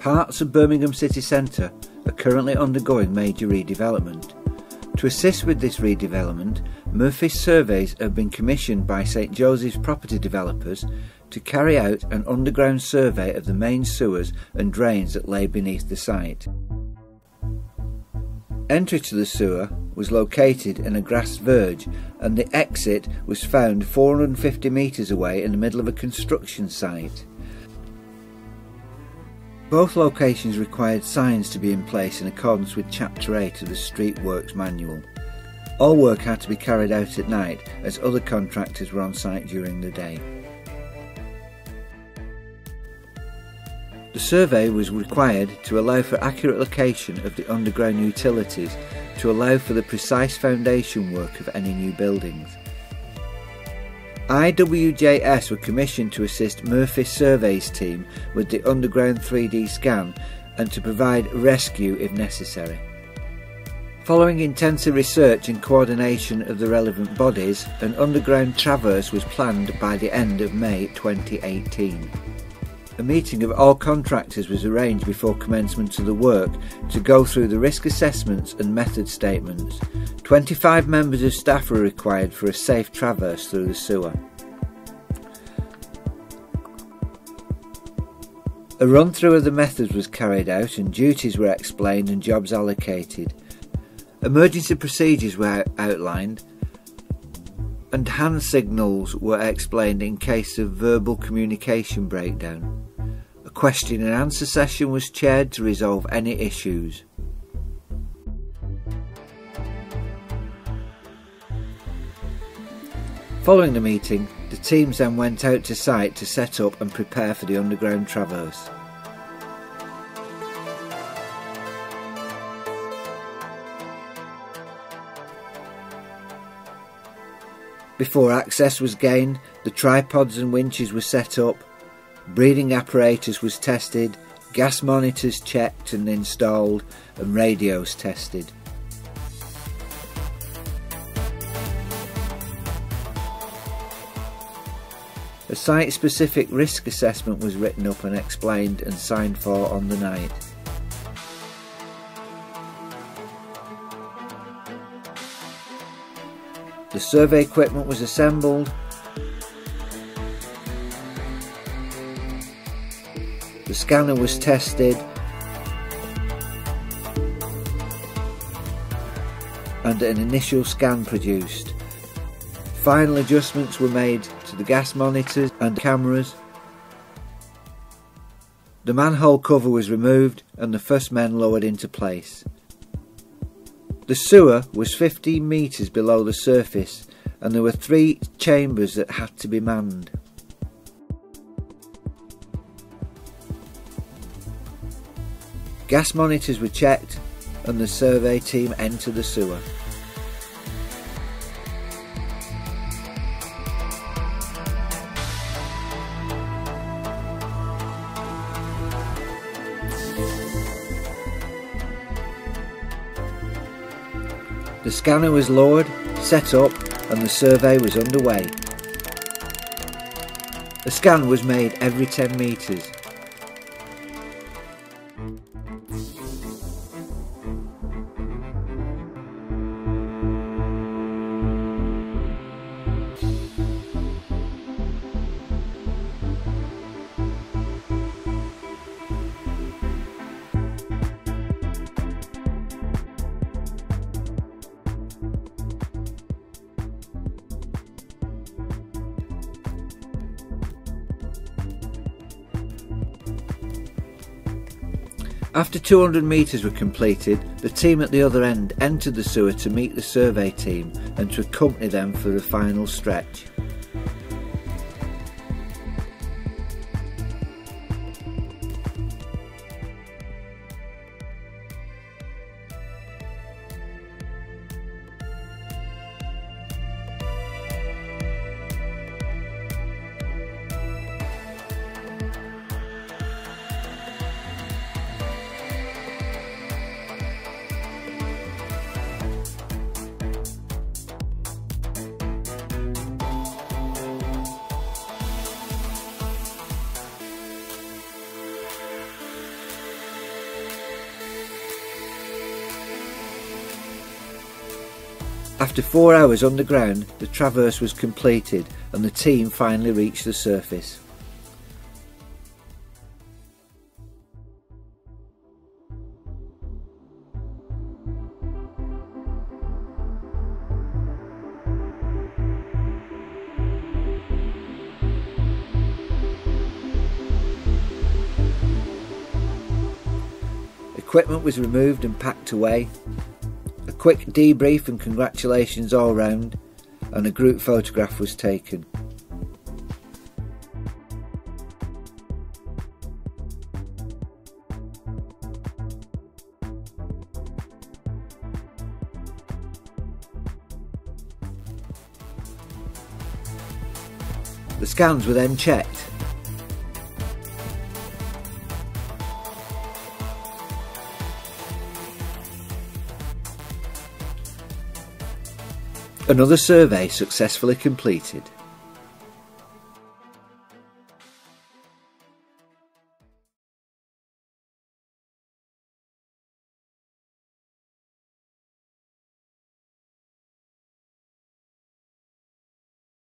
Parts of Birmingham city centre are currently undergoing major redevelopment. To assist with this redevelopment, Murphy's surveys have been commissioned by St Joseph's property developers to carry out an underground survey of the main sewers and drains that lay beneath the site. Entry to the sewer was located in a grass verge and the exit was found 450 metres away in the middle of a construction site. Both locations required signs to be in place in accordance with Chapter 8 of the Street Works Manual. All work had to be carried out at night as other contractors were on site during the day. The survey was required to allow for accurate location of the underground utilities to allow for the precise foundation work of any new buildings. IWJS were commissioned to assist Murphy Surveys team with the underground 3D scan and to provide rescue if necessary. Following intensive research and coordination of the relevant bodies, an underground traverse was planned by the end of May 2018. A meeting of all contractors was arranged before commencement of the work to go through the risk assessments and method statements. 25 members of staff were required for a safe traverse through the sewer. A run through of the methods was carried out and duties were explained and jobs allocated. Emergency procedures were outlined and hand signals were explained in case of verbal communication breakdown. A question and answer session was chaired to resolve any issues. Following the meeting, the teams then went out to site to set up and prepare for the underground traverse. Before access was gained, the tripods and winches were set up Breathing apparatus was tested, gas monitors checked and installed, and radios tested. A site specific risk assessment was written up and explained and signed for on the night. The survey equipment was assembled The scanner was tested and an initial scan produced. Final adjustments were made to the gas monitors and cameras. The manhole cover was removed and the first men lowered into place. The sewer was 15 metres below the surface and there were three chambers that had to be manned. Gas monitors were checked and the survey team entered the sewer. The scanner was lowered, set up and the survey was underway. A scan was made every 10 metres After 200 metres were completed, the team at the other end entered the sewer to meet the survey team and to accompany them for the final stretch. After four hours underground, the traverse was completed and the team finally reached the surface. Equipment was removed and packed away. Quick debrief and congratulations all round, and a group photograph was taken. The scans were then checked Another survey successfully completed.